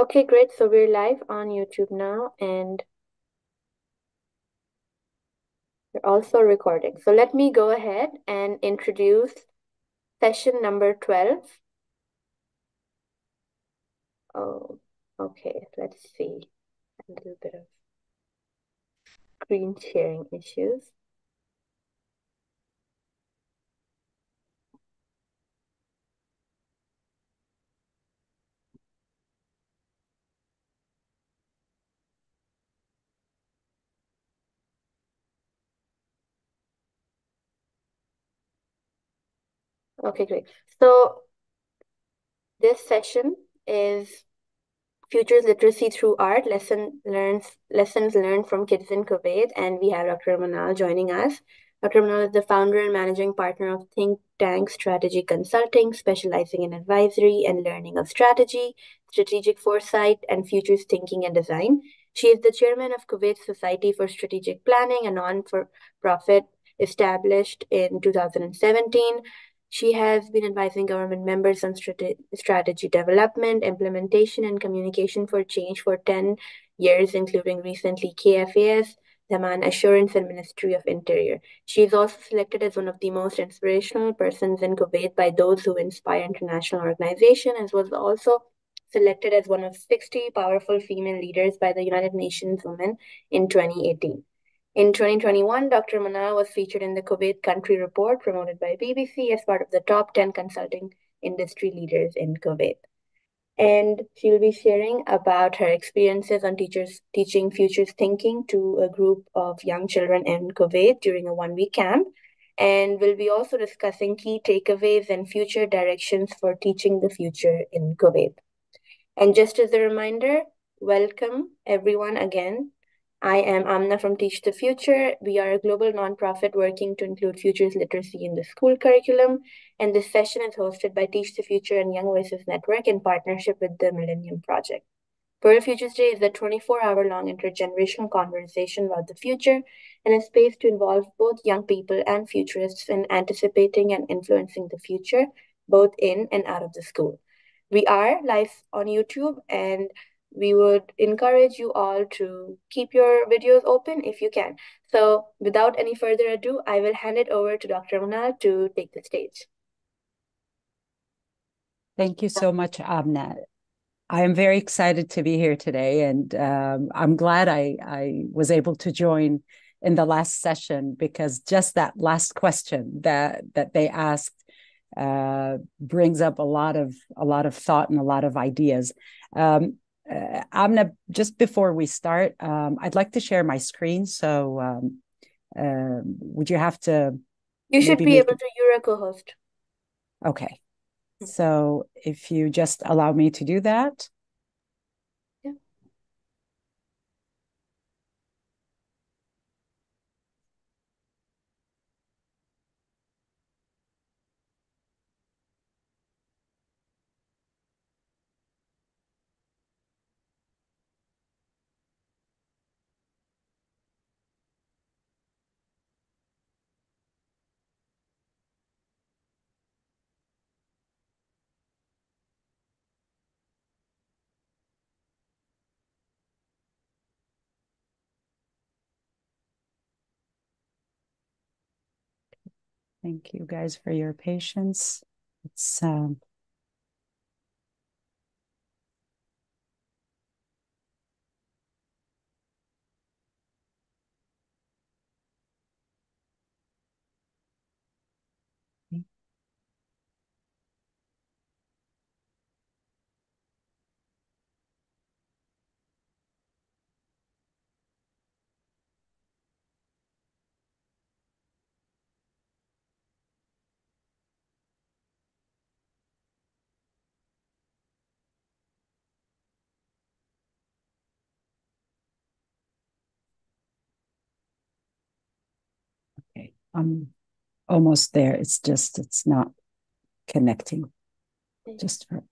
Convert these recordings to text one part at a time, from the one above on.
Okay, great. So we're live on YouTube now and we're also recording. So let me go ahead and introduce session number 12. Oh, okay. Let's see. A little bit of screen sharing issues. Okay, great. So this session is Futures Literacy Through Art, lesson learns, lessons learned from kids in Kuwait. And we have Dr. Manal joining us. Dr. Manal is the founder and managing partner of Think Tank Strategy Consulting, specializing in advisory and learning of strategy, strategic foresight, and futures thinking and design. She is the chairman of Kuwait Society for Strategic Planning, a non-for-profit established in 2017. She has been advising government members on strate- strategy development, implementation, and communication for change for 10 years, including recently KFAS, the Man Assurance, and Ministry of Interior. She is also selected as one of the most inspirational persons in Kuwait by those who inspire international organization, as was also selected as one of 60 powerful female leaders by the United Nations Women in 2018. In 2021, Dr. Manal was featured in the Kuwait Country Report promoted by BBC as part of the top 10 consulting industry leaders in Kuwait. And she'll be sharing about her experiences on teachers teaching futures thinking to a group of young children in Kuwait during a one week camp. And we'll be also discussing key takeaways and future directions for teaching the future in Kuwait. And just as a reminder, welcome everyone again I am Amna from Teach the Future. We are a global nonprofit working to include futures literacy in the school curriculum. And this session is hosted by Teach the Future and Young Voices Network in partnership with the Millennium Project. World Futures Day is a 24 hour long intergenerational conversation about the future and a space to involve both young people and futurists in anticipating and influencing the future, both in and out of the school. We are live on YouTube and we would encourage you all to keep your videos open if you can. So without any further ado, I will hand it over to Dr. Manal to take the stage. Thank you so much, Amna. I am very excited to be here today, and um, I'm glad I, I was able to join in the last session because just that last question that that they asked uh, brings up a lot of a lot of thought and a lot of ideas. Um, uh, Amna, just before we start, um, I'd like to share my screen. So, um, uh, would you have to? You should be able to. You're a co-host. Okay. So, if you just allow me to do that. Thank you guys for your patience. It's um, Okay, I'm almost there. It's just, it's not connecting. Just for.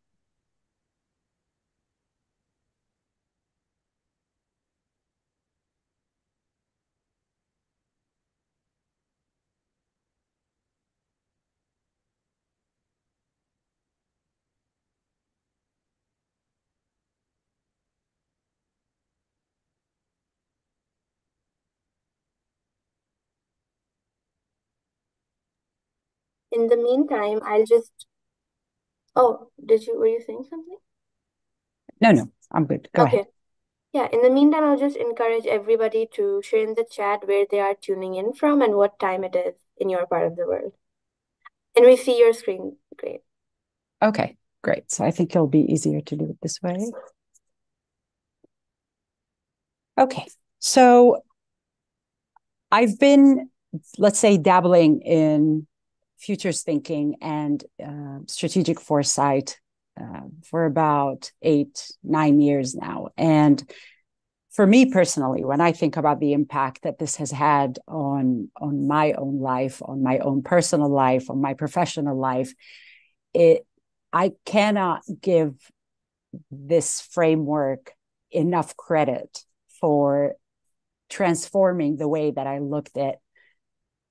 In the meantime, I'll just. Oh, did you, were you saying something? No, no, I'm good. Go Okay. ahead. Yeah, in the meantime, I'll just encourage everybody to share in the chat where they are tuning in from and what time it is in your part of the world. And we see your screen. Great. Okay, great. So I think it'll be easier to do it this way. Okay, so I've been, let's say, dabbling in futures thinking and uh, strategic foresight uh, for about eight, nine years now. And for me personally, when I think about the impact that this has had on on my own life, on my own personal life, on my professional life, it I cannot give this framework enough credit for transforming the way that I looked at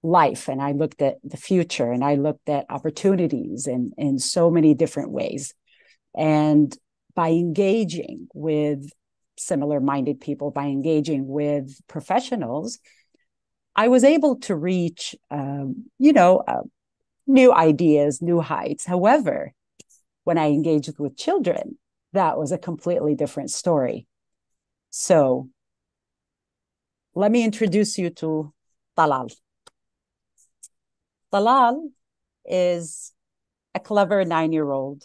life and I looked at the future and I looked at opportunities in, in so many different ways. And by engaging with similar minded people, by engaging with professionals, I was able to reach, um, you know, uh, new ideas, new heights. However, when I engaged with children, that was a completely different story. So let me introduce you to Talal. Talal is a clever nine year old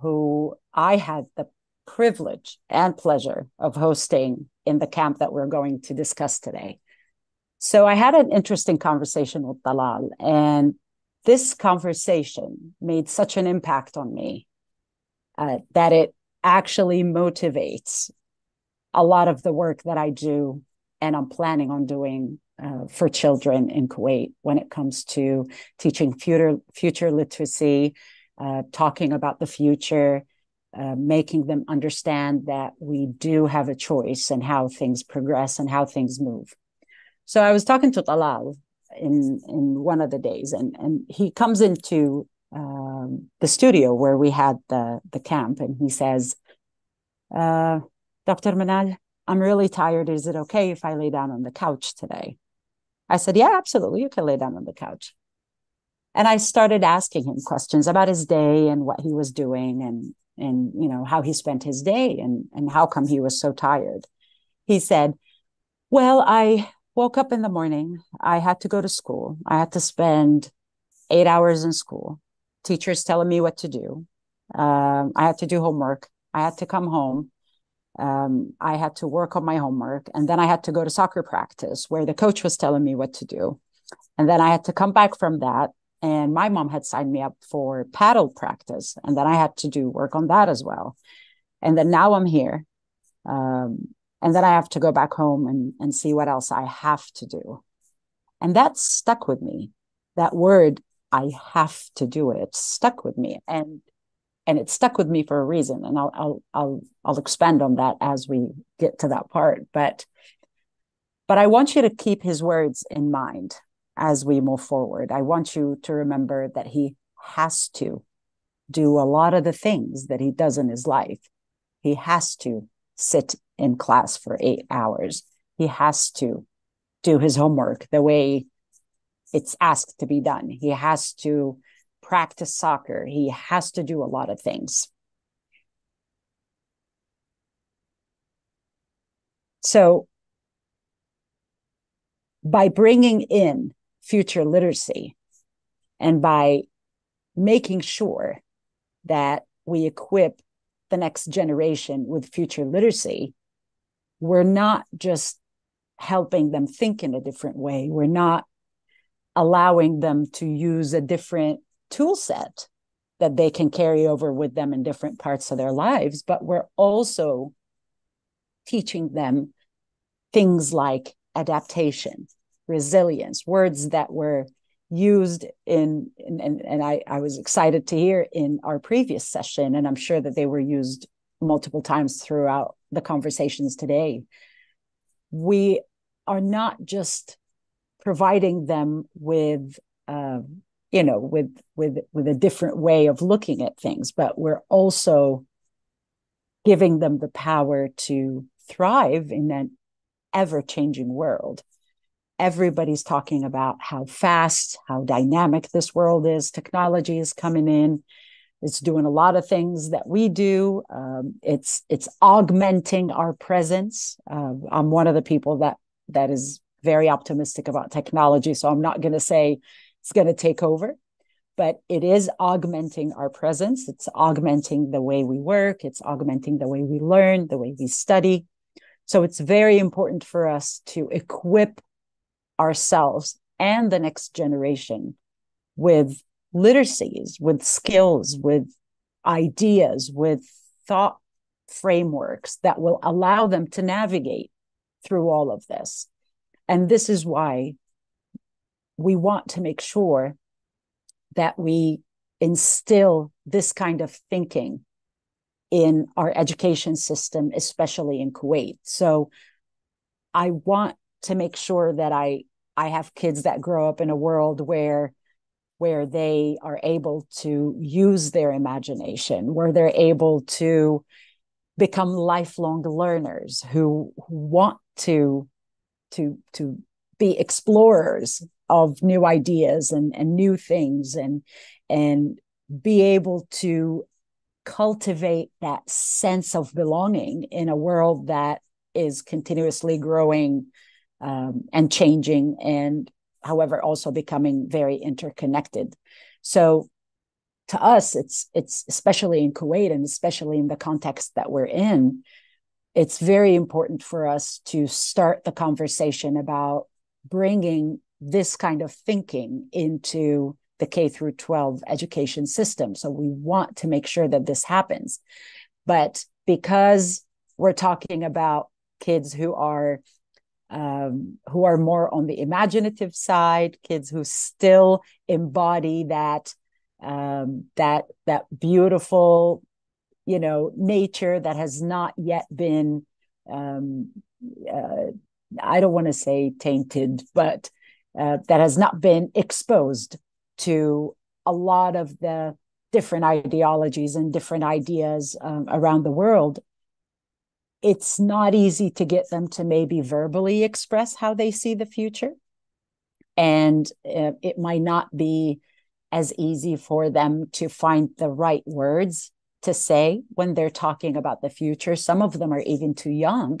who I had the privilege and pleasure of hosting in the camp that we're going to discuss today. So I had an interesting conversation with Talal, and this conversation made such an impact on me uh, that it actually motivates a lot of the work that I do and I'm planning on doing uh, for children in Kuwait when it comes to teaching future future literacy, uh, talking about the future, uh, making them understand that we do have a choice and how things progress and how things move. So I was talking to Talal in in one of the days, and and he comes into um, the studio where we had the the camp, and he says, uh, "Dr. Manal, I'm really tired. Is it okay if I lay down on the couch today?" I said, "Yeah, absolutely. You can lay down on the couch." And I started asking him questions about his day and what he was doing, and and you know how he spent his day, and and how come he was so tired. He said, "Well, I." Woke up in the morning. I had to go to school. I had to spend eight hours in school teachers telling me what to do. Um, I had to do homework. I had to come home. Um, I had to work on my homework. And then I had to go to soccer practice where the coach was telling me what to do. And then I had to come back from that. And my mom had signed me up for paddle practice. And then I had to do work on that as well. And then now I'm here. Um, and then I have to go back home and, and see what else I have to do. And that stuck with me. That word I have to do it. It stuck with me, and and it stuck with me for a reason. And I'll I'll I'll I'll expand on that as we get to that part. But but I want you to keep his words in mind as we move forward. I want you to remember that he has to do a lot of the things that he does in his life. He has to sit in class for eight hours. He has to do his homework the way it's asked to be done. He has to practice soccer. He has to do a lot of things. So, by bringing in future literacy and by making sure that we equip the next generation with future literacy, we're not just helping them think in a different way. We're not allowing them to use a different tool set that they can carry over with them in different parts of their lives, but we're also teaching them things like adaptation, resilience, words that were used in, in and, and I, I was excited to hear in our previous session, and I'm sure that they were used multiple times throughout the conversations today. We are not just providing them with uh, you know with with with a different way of looking at things but we're also giving them the power to thrive in an ever changing world everybody's talking about how fast, how dynamic this world is. Technology is coming in. It's doing a lot of things that we do. Um, it's it's augmenting our presence. Uh, I'm one of the people that that is very optimistic about technology, so I'm not going to say it's going to take over, but it is augmenting our presence. It's augmenting the way we work. It's augmenting the way we learn, the way we study. So it's very important for us to equip ourselves and the next generation with literacies, with skills, with ideas, with thought frameworks that will allow them to navigate through all of this. And this is why we want to make sure that we instill this kind of thinking in our education system, especially in Kuwait. So I want to make sure that I I have kids that grow up in a world where where they are able to use their imagination, where they're able to become lifelong learners who, who want to to to be explorers of new ideas and, and new things and and be able to cultivate that sense of belonging in a world that is continuously growing um, and changing and however also becoming very interconnected. So to us it's it's especially in kuwait and especially in the context that we're in it's very important for us to start the conversation about bringing this kind of thinking into the K through 12 education system. So we want to make sure that this happens. But because we're talking about kids who are um, who are more on the imaginative side, kids who still embody that um, that that beautiful, you know, nature that has not yet been. Um, uh, I don't want to say tainted, but uh, that has not been exposed to a lot of the different ideologies and different ideas um, around the world it's not easy to get them to maybe verbally express how they see the future. And uh, it might not be as easy for them to find the right words to say when they're talking about the future. Some of them are even too young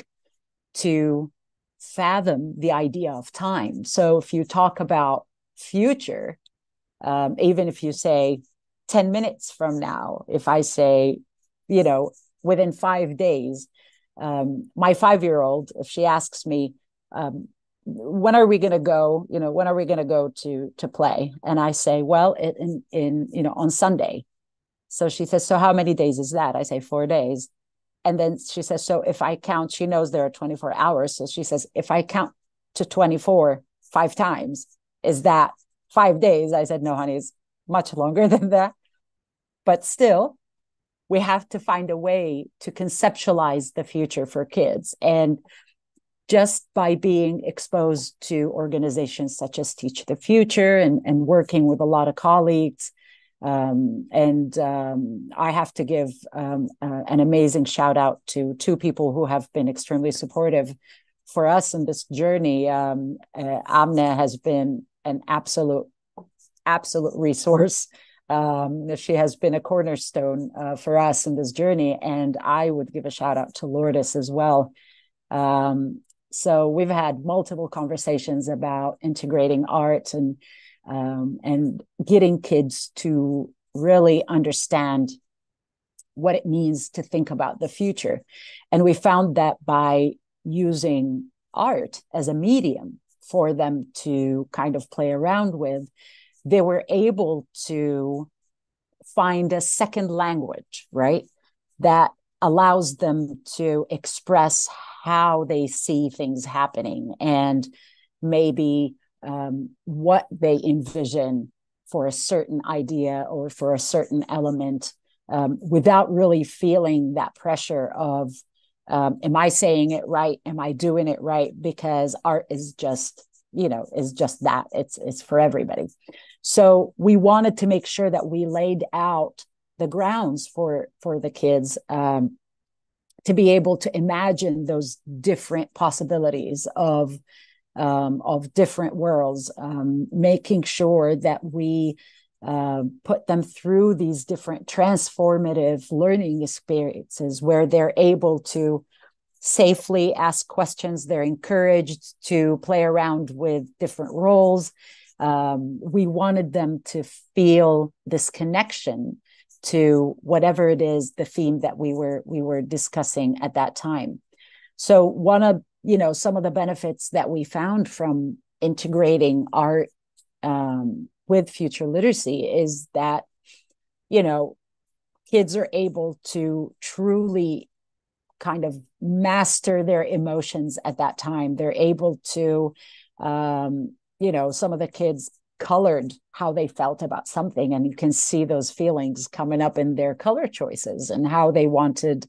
to fathom the idea of time. So if you talk about future, um, even if you say 10 minutes from now, if I say, you know, within five days, um, my five year old, if she asks me, um, when are we going to go? You know when are we going to go to to play? And i say well in in you know on sunday. So she says so how many days is that? I say four days and then she says so if i count she knows there are 24 hours. So she says if i count to 24 five times is that five days? I said no honey it's much longer than that. But still we have to find a way to conceptualize the future for kids. And just by being exposed to organizations such as teach the future and, and working with a lot of colleagues um, and um, i have to give um, uh, an amazing shout out to two people who have been extremely supportive for us in this journey um, uh, amna has been an absolute absolute resource um, she has been a cornerstone uh, for us in this journey. And I would give a shout out to Lourdes as well. Um, so we've had multiple conversations about integrating art and um, and getting kids to really understand what it means to think about the future. And we found that by using art as a medium for them to kind of play around with, they were able to find a second language, right? That allows them to express how they see things happening and maybe um, what they envision for a certain idea or for a certain element um, without really feeling that pressure of um, am i saying it right? Am i doing it right? Because art is just you know is just that. It's it's for everybody. So we wanted to make sure that we laid out the grounds for for the kids um, to be able to imagine those different possibilities of um, of different worlds, um, making sure that we uh, put them through these different transformative learning experiences where they're able to safely ask questions. They're encouraged to play around with different roles. Um, we wanted them to feel this connection to whatever it is the theme that we were we were discussing at that time. So one of you know some of the benefits that we found from integrating art um, with future literacy is that you know kids are able to truly kind of master their emotions at that time. They're able to um, you know some of the kids colored how they felt about something and you can see those feelings coming up in their color choices and how they wanted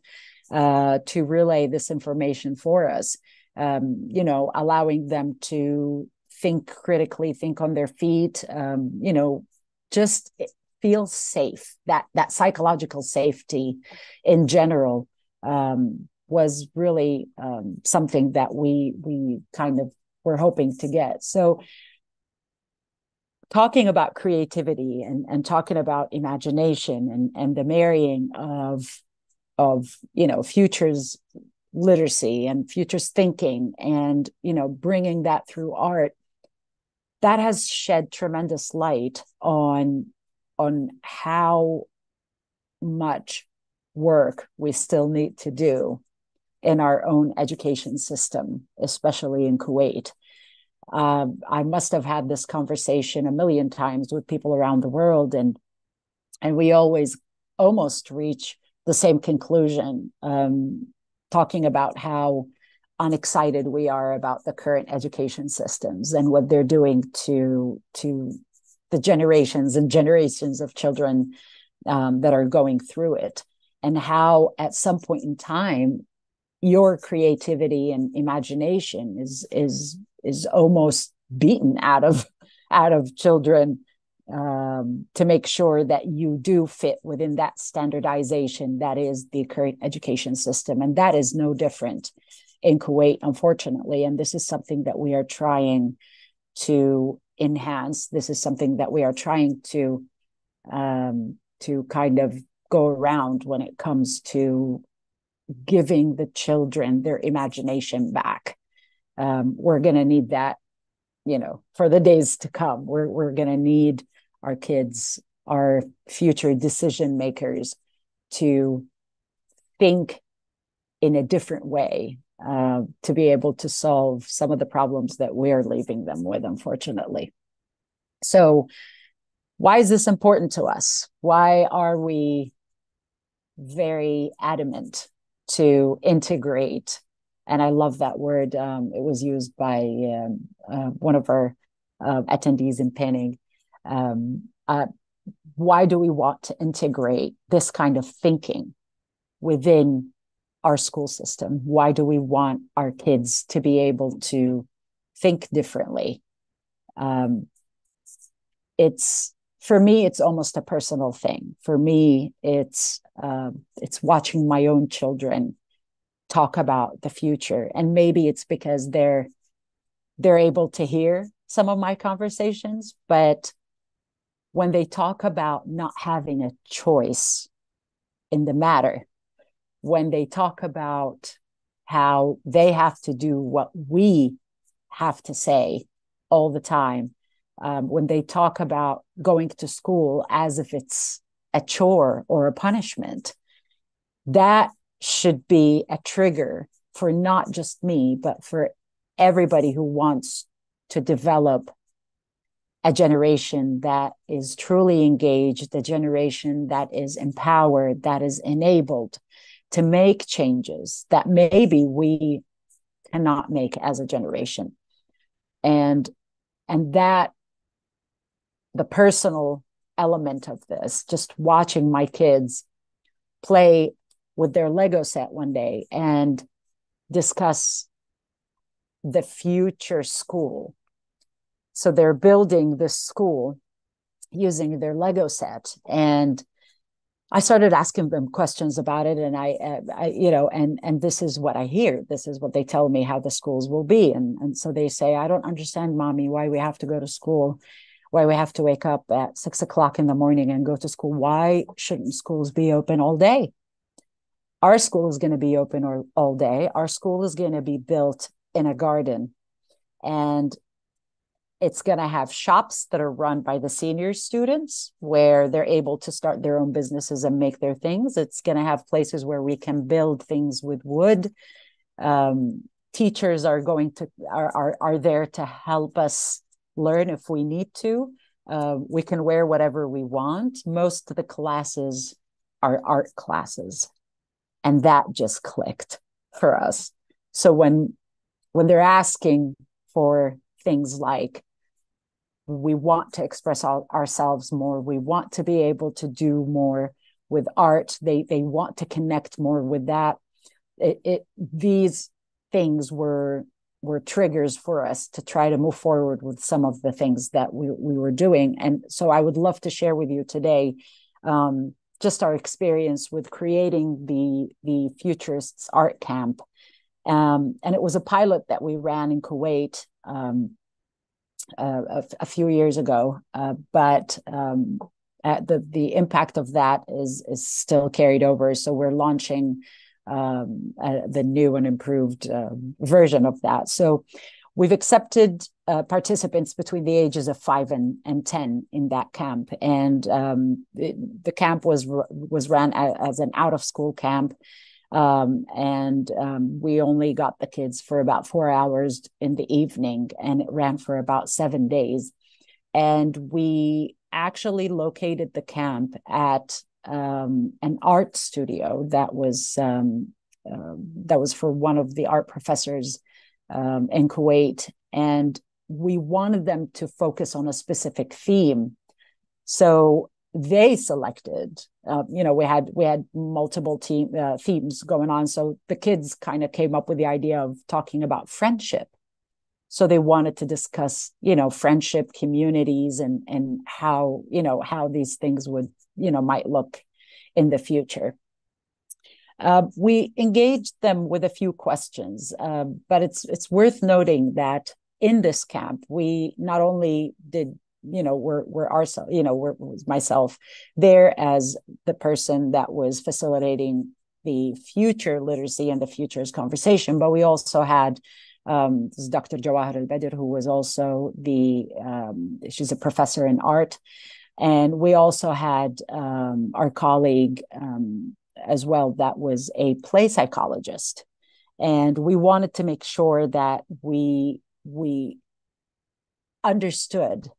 uh, to relay this information for us um, you know allowing them to think critically think on their feet um, you know just feel safe. That that psychological safety in general um, was really um, something that we we kind of were hoping to get. So talking about creativity and, and talking about imagination and, and the marrying of of you know futures literacy and futures thinking and you know bringing that through art that has shed tremendous light on on how much work we still need to do in our own education system especially in kuwait. Um, I must have had this conversation a million times with people around the world, and and we always almost reach the same conclusion, um, talking about how unexcited we are about the current education systems and what they're doing to to the generations and generations of children um, that are going through it, and how at some point in time your creativity and imagination is is is almost beaten out of out of children um, to make sure that you do fit within that standardization that is the current education system. And that is no different in kuwait unfortunately. And this is something that we are trying to enhance. This is something that we are trying to um, to kind of go around when it comes to giving the children their imagination back. Um, we're going to need that you know for the days to come. We're we're going to need our kids our future decision makers to think in a different way uh, to be able to solve some of the problems that we're leaving them with unfortunately so why is this important to us why are we very adamant to integrate and I love that word. Um, it was used by um, uh, one of our uh, attendees in Penning. Um, uh, why do we want to integrate this kind of thinking within our school system? Why do we want our kids to be able to think differently? Um, it's for me, it's almost a personal thing. For me, it's um, it's watching my own children talk about the future and maybe it's because they're they're able to hear some of my conversations but when they talk about not having a choice in the matter when they talk about how they have to do what we have to say all the time um, when they talk about going to school as if it's a chore or a punishment that should be a trigger for not just me, but for everybody who wants to develop a generation that is truly engaged, a generation that is empowered, that is enabled to make changes that maybe we cannot make as a generation. And and that the personal element of this, just watching my kids play with their Lego set one day and discuss the future school. So they're building this school using their Lego set. And I started asking them questions about it, and I, uh, I, you know, and and this is what I hear. This is what they tell me how the schools will be, and and so they say, I don't understand, mommy, why we have to go to school, why we have to wake up at six o'clock in the morning and go to school. Why shouldn't schools be open all day? Our school is going to be open all, all day. Our school is going to be built in a garden, and it's going to have shops that are run by the senior students where they're able to start their own businesses and make their things. It's going to have places where we can build things with wood. Um, teachers are going to are, are are there to help us learn if we need to. Uh, we can wear whatever we want. Most of the classes are art classes, and that just clicked for us. So when when they're asking for things like we want to express our, ourselves more. We want to be able to do more with art. They they want to connect more with that. It, it these things were were triggers for us to try to move forward with some of the things that we, we were doing. And so i would love to share with you today um, just our experience with creating the the futurists art camp. Um, and it was a pilot that we ran in kuwait um, uh, a, a, few years ago, uh, but um, the the impact of that is is still carried over. So we're launching um, the new and improved um, version of that. So we've accepted uh, participants between the ages of five and, and ten in that camp, and um, it, the camp was was ran as an out of school camp. Um, and um, we only got the kids for about four hours in the evening, and it ran for about seven days. And we actually located the camp at um, an art studio that was uh, that was for one of the art professors um, in Kuwait, and we wanted them to focus on a specific theme. So they selected uh, you know we had we had multiple team uh, themes going on. So the kids kind of came up with the idea of talking about friendship. So they wanted to discuss you know friendship communities and and how you know how these things would you know might look in the future. Uh, we engaged them with a few questions uh, but it's it's worth noting that in this camp we not only did you know we're we're ourselves you know we're myself there as the person that was facilitating the future literacy and the futures conversation but we also had um, this is Dr. Jawahar Al Badr, who was also the um, she's a professor in art, and we also had um, our colleague um, as well that was a play psychologist, and we wanted to make sure that we we understood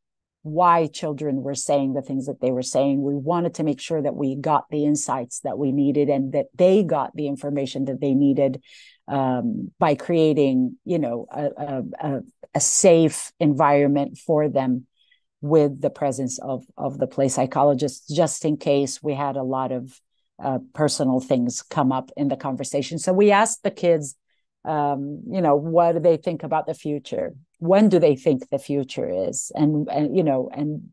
why children were saying the things that they were saying. We wanted to make sure that we got the insights that we needed and that they got the information that they needed um, by creating, you know, a, a, a, safe environment for them with the presence of of the play psychologists, just in case we had a lot of uh, personal things come up in the conversation. So we asked the kids, um, you know, what do they think about the future? when do they think the future is? And and you know and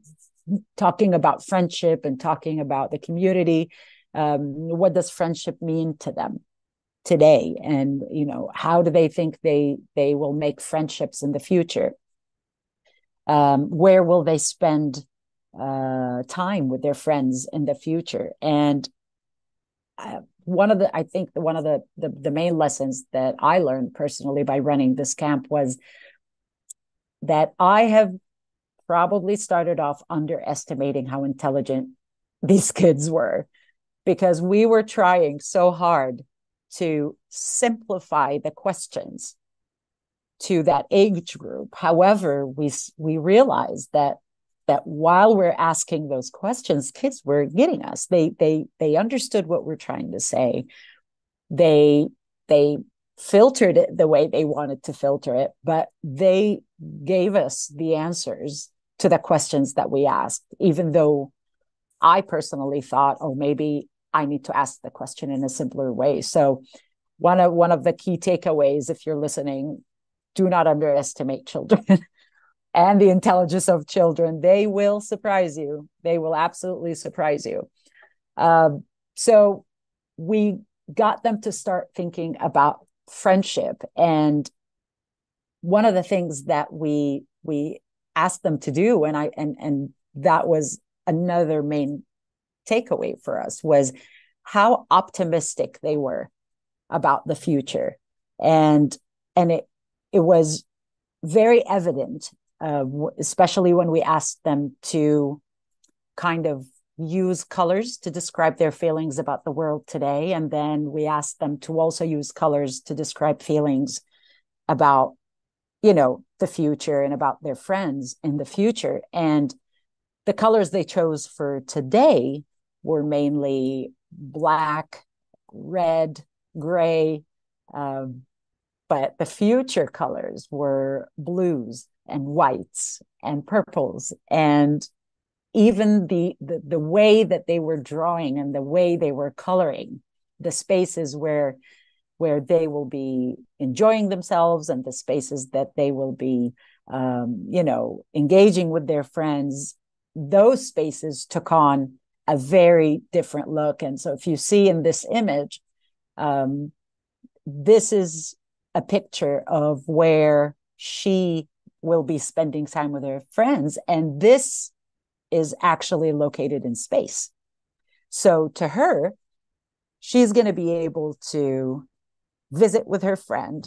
talking about friendship and talking about the community um, what does friendship mean to them today? And you know how do they think they they will make friendships in the future? Um, where will they spend uh, time with their friends in the future? And uh, one of the i think one of the, the the main lessons that i learned personally by running this camp was that I have probably started off underestimating how intelligent these kids were because we were trying so hard to simplify the questions to that age group. However we we realized that that while we're asking those questions kids were getting us. They they they understood what we're trying to say. They they filtered it the way they wanted to filter it, but they gave us the answers to the questions that we asked, even though I personally thought, oh, maybe I need to ask the question in a simpler way. So one of one of the key takeaways, if you're listening, do not underestimate children and the intelligence of children. They will surprise you. They will absolutely surprise you. Um, so we got them to start thinking about friendship and one of the things that we we asked them to do and i and and that was another main takeaway for us was how optimistic they were about the future and and it it was very evident uh, especially when we asked them to kind of use colors to describe their feelings about the world today. And then we asked them to also use colors to describe feelings about you know the future and about their friends in the future. And the colors they chose for today were mainly black red gray um, but the future colors were blues and whites and purples. And even the, the the way that they were drawing and the way they were coloring the spaces where where they will be enjoying themselves and the spaces that they will be um, you know engaging with their friends those spaces took on a very different look. And so if you see in this image um, this is a picture of where she will be spending time with her friends and this is actually located in space. So to her, she's going to be able to visit with her friend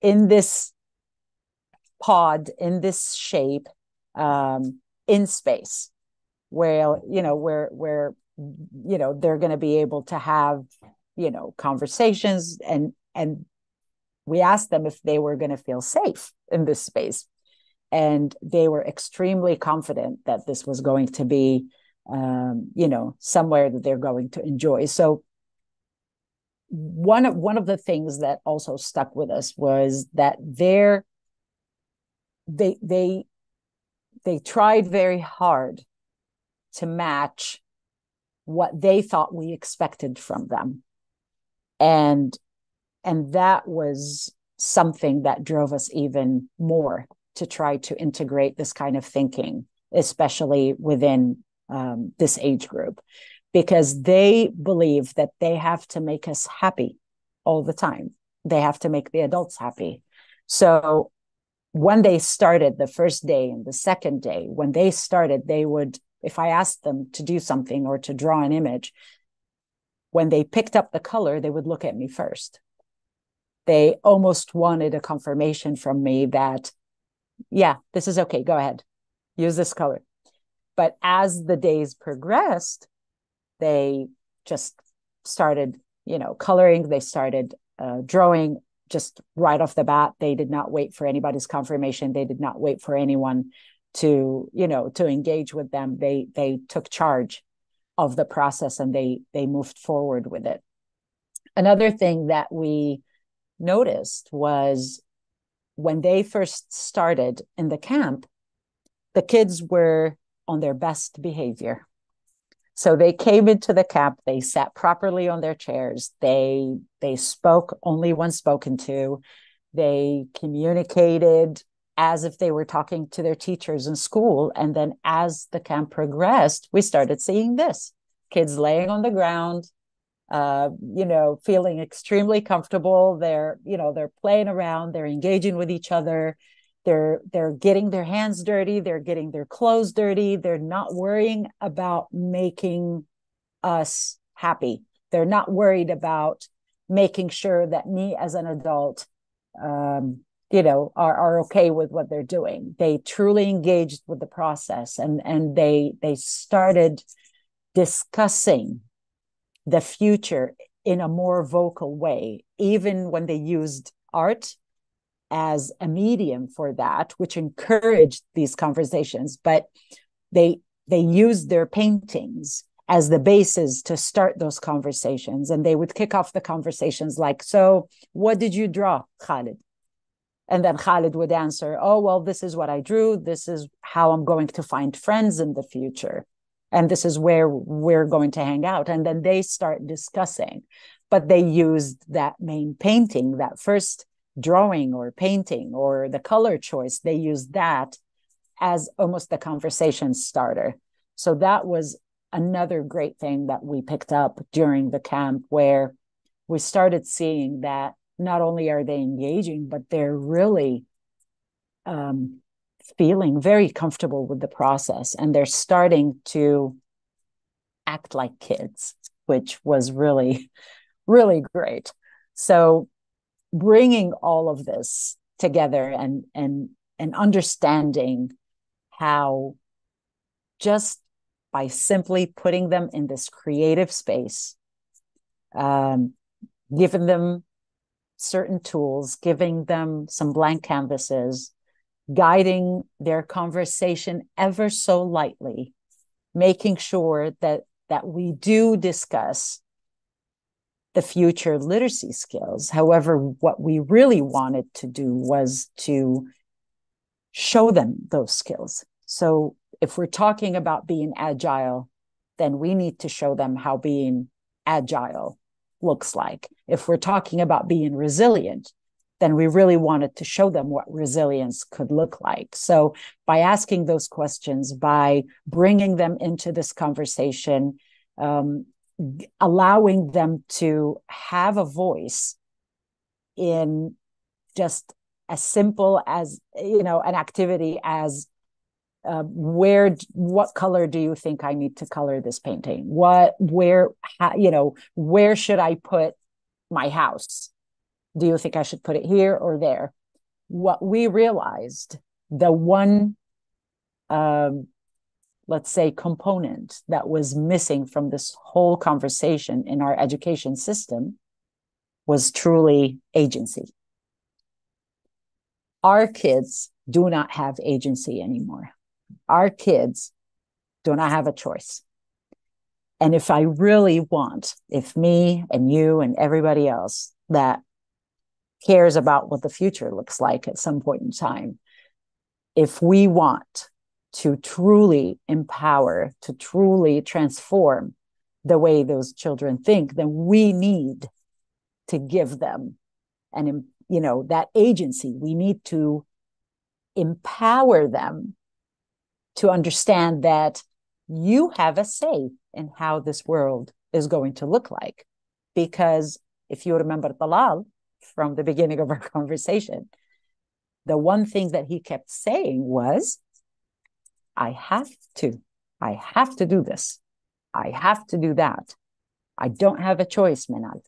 in this pod, in this shape, um, in space, where you know where where you know they're going to be able to have you know conversations and and we asked them if they were going to feel safe in this space and they were extremely confident that this was going to be um, you know somewhere that they're going to enjoy. So one of one of the things that also stuck with us was that they're they they they tried very hard to match what they thought we expected from them. And and that was something that drove us even more to try to integrate this kind of thinking, especially within um, this age group, because they believe that they have to make us happy all the time. They have to make the adults happy. So when they started the first day and the second day, when they started, they would, if I asked them to do something or to draw an image, when they picked up the color, they would look at me first. They almost wanted a confirmation from me that yeah, this is okay. Go ahead. Use this color. But as the days progressed, they just started, you know, coloring. They started uh, drawing just right off the bat. They did not wait for anybody's confirmation. They did not wait for anyone to, you know, to engage with them. They they took charge of the process and they they moved forward with it. Another thing that we noticed was when they first started in the camp, the kids were on their best behavior. So they came into the camp, they sat properly on their chairs, they they spoke only when spoken to, they communicated as if they were talking to their teachers in school. And then as the camp progressed, we started seeing this kids laying on the ground, uh, you know, feeling extremely comfortable. They're, you know, they're playing around, they're engaging with each other, they're they're getting their hands dirty, they're getting their clothes dirty, they're not worrying about making us happy. They're not worried about making sure that me as an adult um, you know are, are okay with what they're doing they truly engaged with the process and and they they started discussing the future in a more vocal way, even when they used art as a medium for that, which encouraged these conversations. But they they used their paintings as the basis to start those conversations, and they would kick off the conversations like, "So, what did you draw, Khalid?" And then Khalid would answer, "Oh, well, this is what I drew. This is how I'm going to find friends in the future." And this is where we're going to hang out. And then they start discussing but they used that main painting that first drawing or painting or the color choice they used that as almost the conversation starter. So that was another great thing that we picked up during the camp where we started seeing that not only are they engaging, but they're really um, feeling very comfortable with the process and they're starting to act like kids, which was really, really great. So bringing all of this together and and and understanding how just by simply putting them in this creative space um, giving them certain tools giving them some blank canvases guiding their conversation ever so lightly making sure that that we do discuss the future literacy skills. However, what we really wanted to do was to show them those skills. So if we're talking about being agile, then we need to show them how being agile looks like. If we're talking about being resilient, then we really wanted to show them what resilience could look like. So by asking those questions, by bringing them into this conversation, um, allowing them to have a voice in just as simple as you know an activity as uh, where what color do you think i need to color this painting what where you know where should i put my house do you think i should put it here or there what we realized the one um, let's say, component that was missing from this whole conversation in our education system was truly agency. Our kids do not have agency anymore. Our kids do not have a choice. And if I really want, if me and you and everybody else that cares about what the future looks like at some point in time, if we want to truly empower, to truly transform the way those children think, then we need to give them and you know that agency. We need to empower them to understand that you have a say in how this world is going to look like. Because if you remember Talal from the beginning of our conversation, the one thing that he kept saying was, I have to. I have to do this. I have to do that. I don't have a choice, Manal.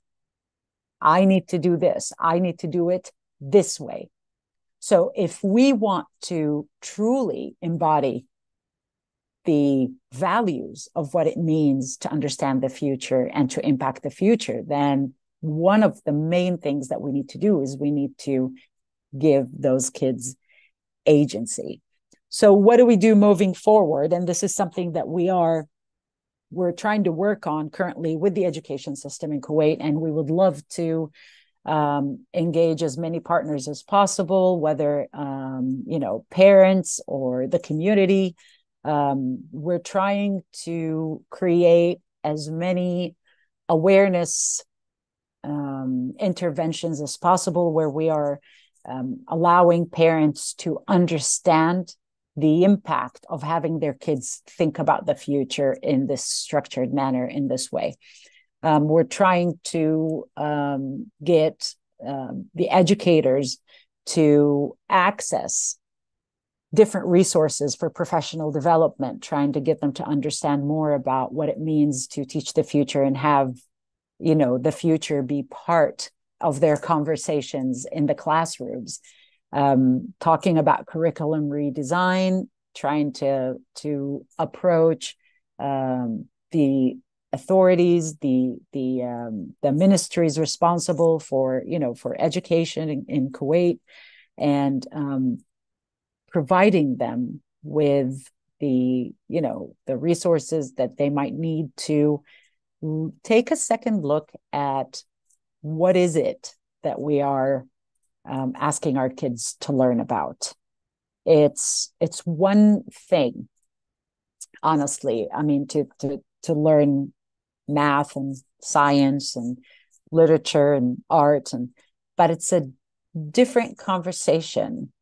I need to do this. I need to do it this way. So if we want to truly embody the values of what it means to understand the future and to impact the future, then one of the main things that we need to do is we need to give those kids agency. So what do we do moving forward? And this is something that we are we're trying to work on currently with the education system in Kuwait, and we would love to um, engage as many partners as possible, whether um, you know parents or the community. Um, we're trying to create as many awareness um, interventions as possible, where we are um, allowing parents to understand the impact of having their kids think about the future in this structured manner in this way. Um, we're trying to um, get um, the educators to access different resources for professional development trying to get them to understand more about what it means to teach the future and have you know the future be part of their conversations in the classrooms. Um, talking about curriculum redesign, trying to to approach um, the authorities, the the um, the ministries responsible for you know for education in, in Kuwait, and um, providing them with the you know the resources that they might need to take a second look at what is it that we are um, asking our kids to learn about. It's it's one thing, honestly. I mean, to to to learn math and science and literature and art and but it's a different conversation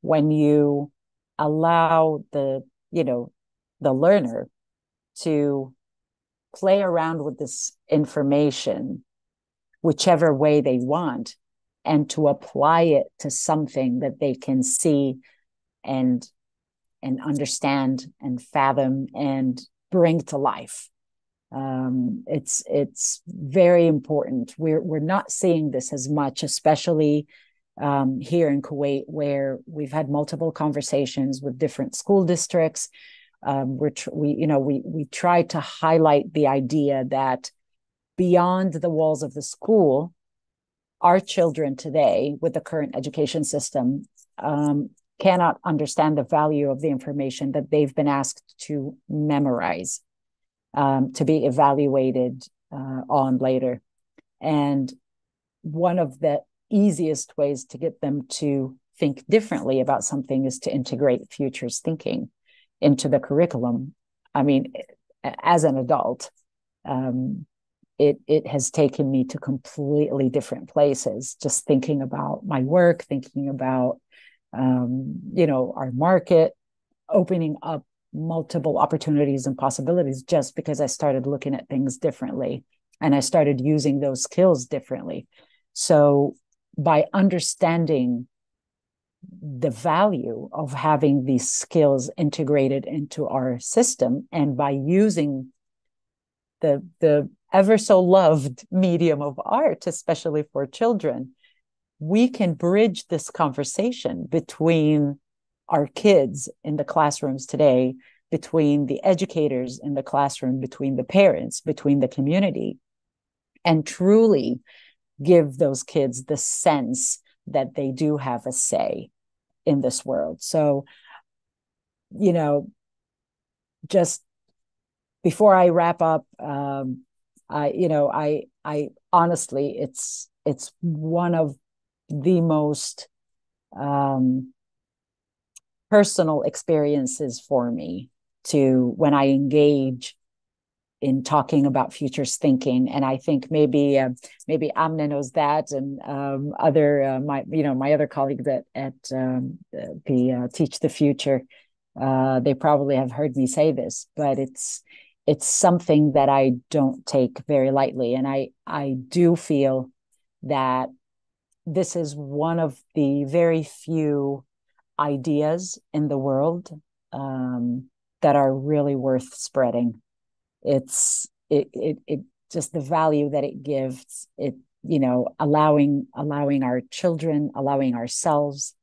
when you allow the you know the learner to play around with this information whichever way they want and to apply it to something that they can see and and understand and fathom and bring to life. Um, it's it's very important. We're we're not seeing this as much especially um, here in kuwait where we've had multiple conversations with different school districts um, we're tr- we you know we we try to highlight the idea that beyond the walls of the school our children today with the current education system um, cannot understand the value of the information that they've been asked to memorize um, to be evaluated uh, on later. And one of the easiest ways to get them to think differently about something is to integrate futures thinking into the curriculum. I mean, as an adult, um, it it has taken me to completely different places. Just thinking about my work, thinking about um, you know our market, opening up multiple opportunities and possibilities just because I started looking at things differently and I started using those skills differently. So by understanding the value of having these skills integrated into our system and by using the the ever so loved medium of art especially for children we can bridge this conversation between our kids in the classrooms today between the educators in the classroom between the parents between the community and truly give those kids the sense that they do have a say in this world. So, you know, just before I wrap up, um, I, you know, I, I honestly, it's, it's one of the most um, personal experiences for me to when I engage in talking about futures thinking. And i think maybe uh, maybe amna knows that and um, other uh, my you know my other colleagues at at um, the uh, teach the future uh, they probably have heard me say this but it's it's something that i don't take very lightly. And i i do feel that this is one of the very few ideas in the world um, that are really worth spreading it's it it, it just the value that it gives it you know allowing allowing our children allowing ourselves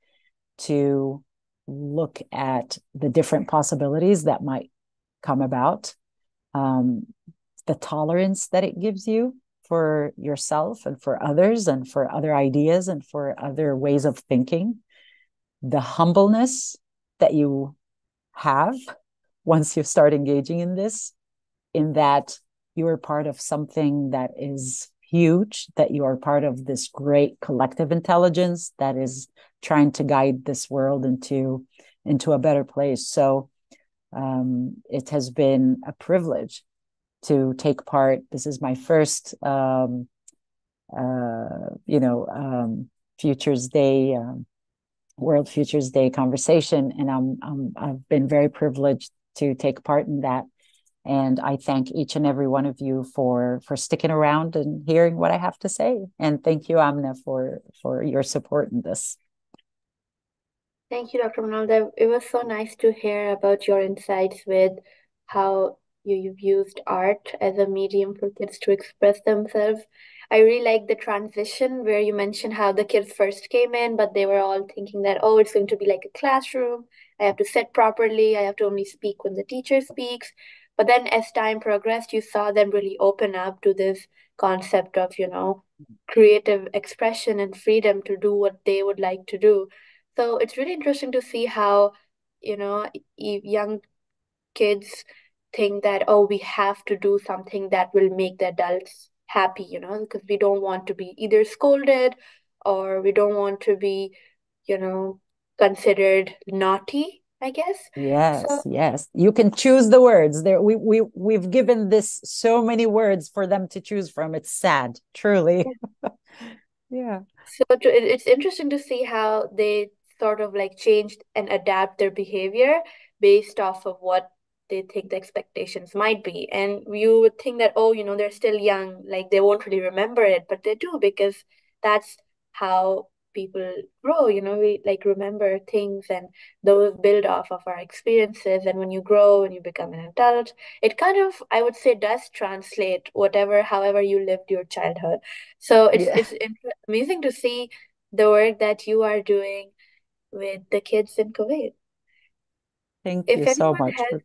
to look at the different possibilities that might come about um, the tolerance that it gives you for yourself and for others and for other ideas and for other ways of thinking the humbleness that you have once you start engaging in this in that you are part of something that is huge, that you are part of this great collective intelligence that is trying to guide this world into into a better place. So um, it has been a privilege to take part. This is my first, um, uh, you know, um, Futures Day, um, World Futures Day conversation, and I'm, I'm I've been very privileged to take part in that. And I thank each and every one of you for for sticking around and hearing what I have to say. And thank you, Amna, for for your support in this. Thank you, Dr. Manal. It was so nice to hear about your insights with how you, you've used art as a medium for kids to express themselves. I really like the transition where you mentioned how the kids first came in, but they were all thinking that, oh, it's going to be like a classroom. I have to sit properly. I have to only speak when the teacher speaks. But then as time progressed, you saw them really open up to this concept of, you know, creative expression and freedom to do what they would like to do. So it's really interesting to see how, you know, young kids think that, oh, we have to do something that will make the adults happy, you know, because we don't want to be either scolded or we don't want to be, you know, considered naughty I guess. Yes, so, yes. You can choose the words. There we we we've given this so many words for them to choose from. It's sad, truly. Yeah. yeah. So it's interesting to see how they sort of like changed and adapt their behavior based off of what they think the expectations might be. And you would think that, oh, you know, they're still young, like they won't really remember it, but they do because that's how people grow you know we like remember things and those build off of our experiences and when you grow and you become an adult it kind of i would say does translate whatever however you lived your childhood so it's Yeah. it's amazing to see the work that you are doing with the kids in Kuwait Thank if you so much has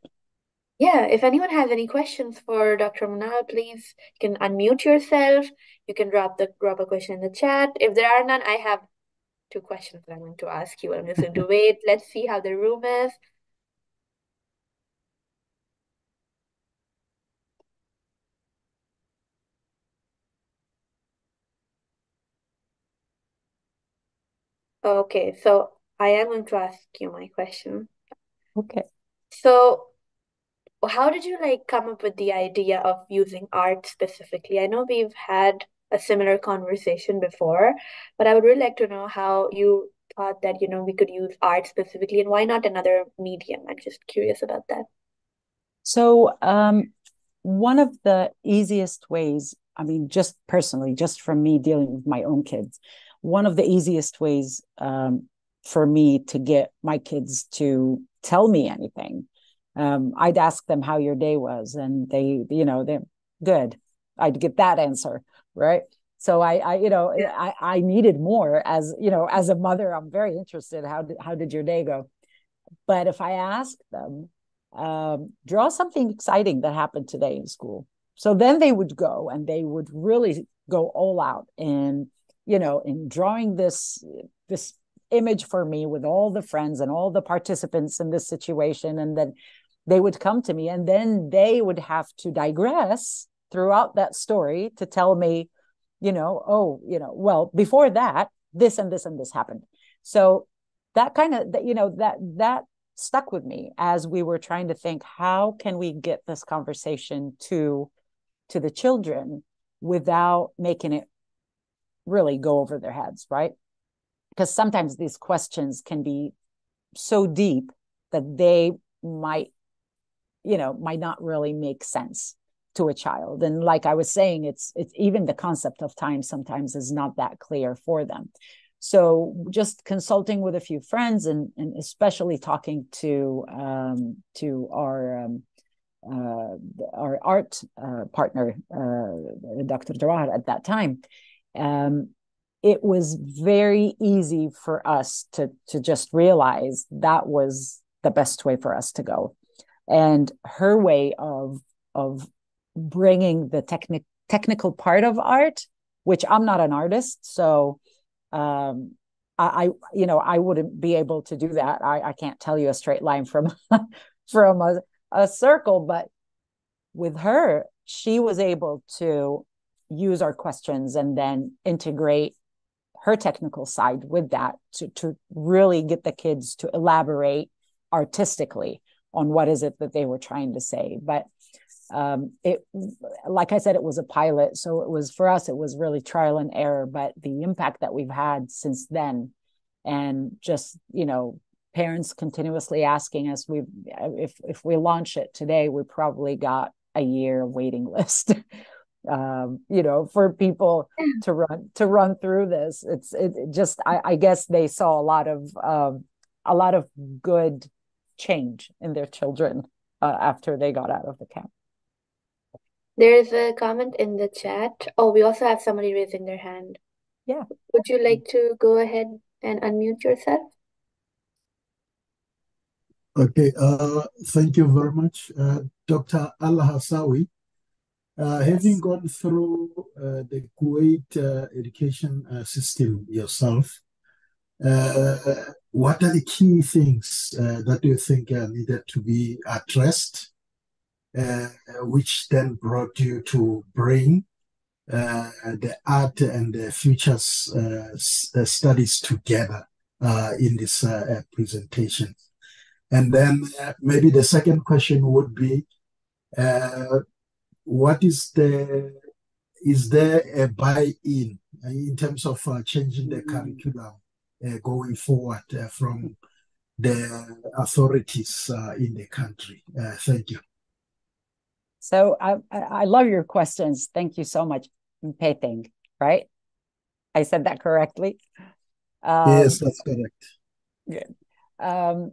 yeah, if anyone has any questions for Dr. Manal, please you can unmute yourself. You can drop the drop a question in the chat. If there are none, I have two questions that I'm going to ask you. I'm just going to wait. Let's see how the room is. Okay, so I am going to ask you my question. okay. So, how did you like come up with the idea of using art specifically? I know we've had a similar conversation before, but I would really like to know how you thought that, you know, we could use art specifically and why not another medium? I'm just curious about that. So, um, one of the easiest ways, I mean, just personally, just from me dealing with my own kids, one of the easiest ways um, for me to get my kids to tell me anything, um, I'd ask them how your day was, and they, you know, they're good. I'd get that answer, right? So I, I, you know, Yeah. I, I needed more as, you know, as a mother. I'm very interested. How did, how did your day go? But if I ask them, um, draw something exciting that happened today in school. So then they would go and they would really go all out in, you know, in drawing this this image for me with all the friends and all the participants in this situation, and then they would come to me, and then they would have to digress throughout that story to tell me, you know, oh, you know, well, before that, this and this and this happened. So that kind of that, you know, that that stuck with me as we were trying to think how can we get this conversation to to the children without making it really go over their heads right because sometimes these questions can be so deep that they might you know might not really make sense to a child and like i was saying it's it's even the concept of time sometimes is not that clear for them so just consulting with a few friends and, and especially talking to um, to our um, uh, our art uh, partner, uh, Dr. Jawahar at that time, um, it was very easy for us to to just realize that was the best way for us to go, and her way of of bringing the technic technical part of art, which I'm not an artist, so um, I, I, you know, I wouldn't be able to do that. I, I can't tell you a straight line from from a, a circle, but with her, she was able to use our questions and then integrate her technical side with that to, to really get the kids to elaborate artistically on what is it that they were trying to say. But um, it like i said it was a pilot so it was for us it was really trial and error but the impact that we've had since then and just you know parents continuously asking us we if if we launch it today we probably got a year waiting list. Um, you know for people to run to run through this it's it, it just I, I, guess they saw a lot of um, a lot of good change in their children uh, after they got out of the camp there's a comment in the chat. Oh, we also have somebody raising their hand. Yeah. Would you like to go ahead and unmute yourself? Okay, uh, thank you very much, uh, Dr. Alhasawi. Uh, yes. Having gone through uh, the Kuwait uh, education uh, system yourself, what are the key things that you think needed to be addressed which then brought you to bring uh, the art and the futures uh, studies together in this presentation. And then maybe the second question would be, what is the is there a buy-in in terms of uh, changing the curriculum uh, going forward uh, from the authorities uh, in the country. Uh, thank you. So I, I love your questions. Thank you so much. Peteng, right? I said that correctly. Um, yes, that's correct. Good. Um,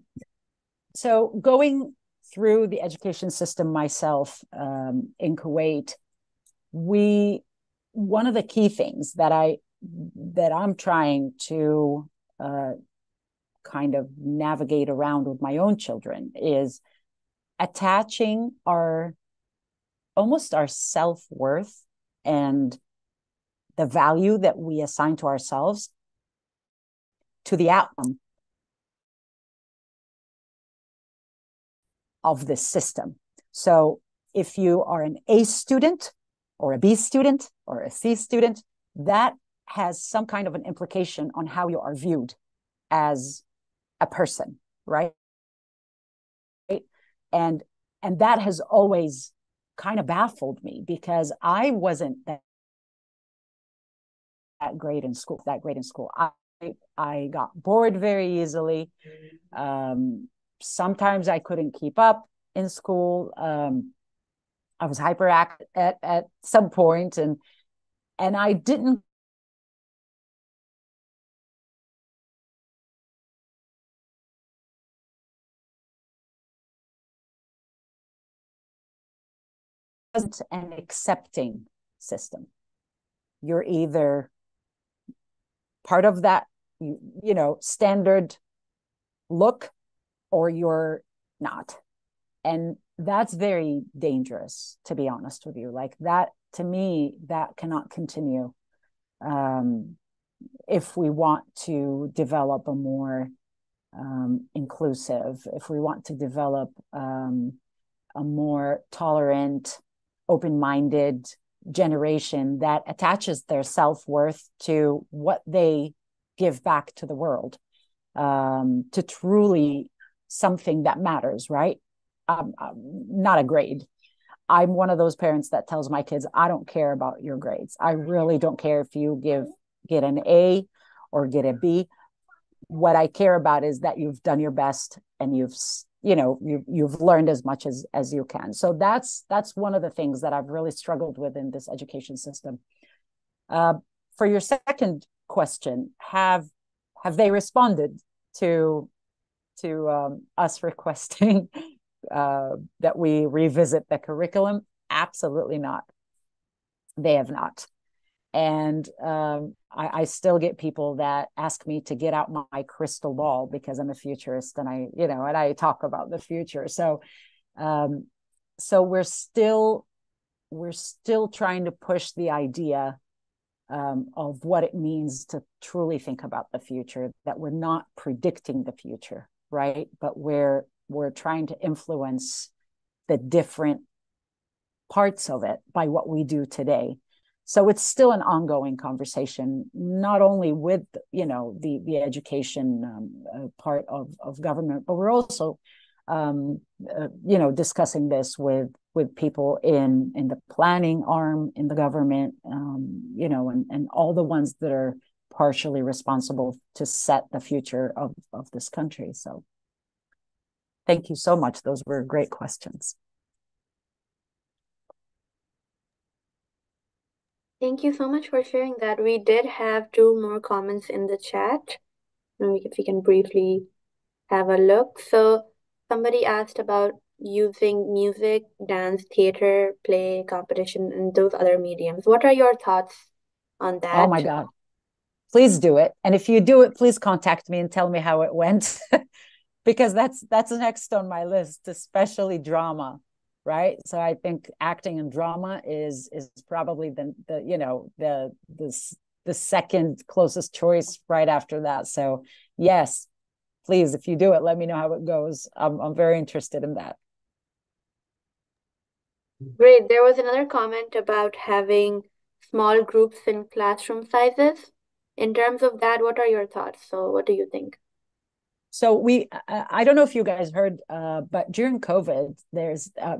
so going through the education system myself um, in Kuwait, we one of the key things that I that I'm trying to uh, kind of navigate around with my own children is attaching our almost our self-worth and the value that we assign to ourselves to the outcome of this system. So if you are an A student or a B student or a C student, that has some kind of an implication on how you are viewed as a person, right? And and that has always kind of baffled me because I wasn't that, that great in school. That great in school. I I got bored very easily. Um, sometimes I couldn't keep up in school. Um, I was hyperactive at at some point, and and I didn't wasn't an accepting system. You're either part of that, you, you know, standard look, or you're not. And that's very dangerous, to be honest with you. Like that, to me, that cannot continue um, if we want to develop a more um, inclusive, if we want to develop um, a more tolerant, open minded generation that attaches their self worth to what they give back to the world um, to truly something that matters, right? Um, um, not a grade. I'm one of those parents that tells my kids, I don't care about your grades. I really don't care if you give get an A or get a B. What I care about is that you've done your best and you've you know you you've learned as much as as you can. So that's that's one of the things that i've really struggled with in this education system. Uh, for your second question have have they responded to to um, us requesting uh, that we revisit the curriculum? Absolutely not. They have not and um, I, I, still get people that ask me to get out my, crystal ball because I'm a futurist and I, you know, and I talk about the future. So, um, so we're still we're still trying to push the idea um, of what it means to truly think about the future. That we're not predicting the future, right? But we're we're trying to influence the different parts of it by what we do today so it's still an ongoing conversation not only with you know the the education um, uh, part of of government but we're also um, uh, you know discussing this with with people in in the planning arm in the government um, you know and and all the ones that are partially responsible to set the future of of this country. So thank you so much. Those were great questions Thank you so much for sharing that. We did have two more comments in the chat. If we can briefly have a look. So somebody asked about using music, dance, theater, play, competition, and those other mediums. What are your thoughts on that? Oh my God. Please do it. And if you do it, please contact me and tell me how it went. because that's that's next on my list, especially drama right? So i think acting and drama is is probably the the you know the the the second closest choice right after that. So yes please if you do it let me know how it goes. I'm, I'm very interested in that. Great. There was another comment about having small groups in classroom sizes. In terms of that what are your thoughts? So what do you think so we, I don't know if you guys heard, uh, but during COVID, there's a,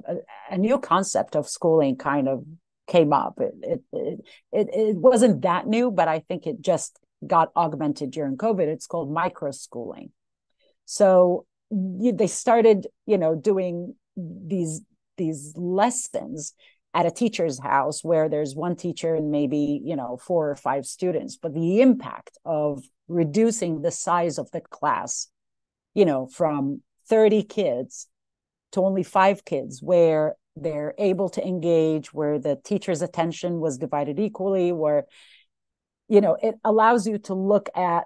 a, new concept of schooling kind of came up. It, it, it, it wasn't that new, but I think it just got augmented during COVID. It's called micro schooling. So they started, you know, doing these these lessons at a teacher's house where there's one teacher and maybe you know four or five students but the impact of reducing the size of the class you know from 30 kids to only five kids where they're able to engage where the teacher's attention was divided equally where you know it allows you to look at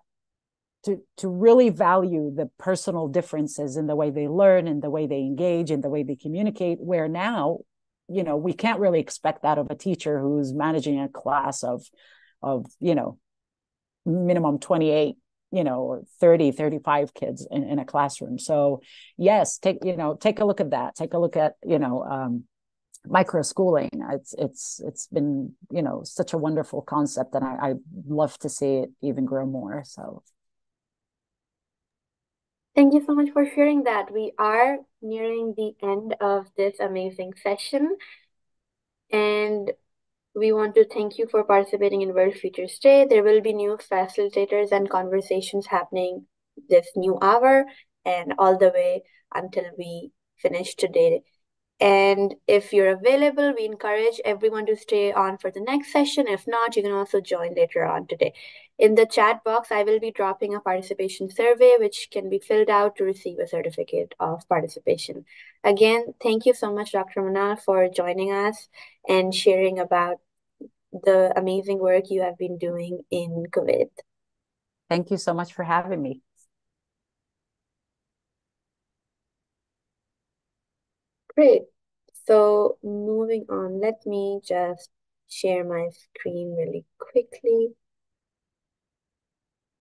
to to really value the personal differences in the way they learn and the way they engage and the way they communicate where now you know we can't really expect that of a teacher who's managing a class of of you know minimum 28 you know or 30 35 kids in, in a classroom. So yes take you know take a look at that. Take a look at you know um, micro schooling it's it's it's been you know such a wonderful concept and I, I love to see it even grow more so. Thank you so much for sharing that. We are nearing the end of this amazing session, and we want to thank you for participating in World Futures Day. There will be new facilitators and conversations happening this new hour and all the way until we finish today. And if you're available, we encourage everyone to stay on for the next session. If not, you can also join later on today. In the chat box, I will be dropping a participation survey, which can be filled out to receive a certificate of participation. Again, thank you so much, Dr. Manal, for joining us and sharing about the amazing work you have been doing in Kuwait. Thank you so much for having me. Great. So moving on, let me just share my screen really quickly.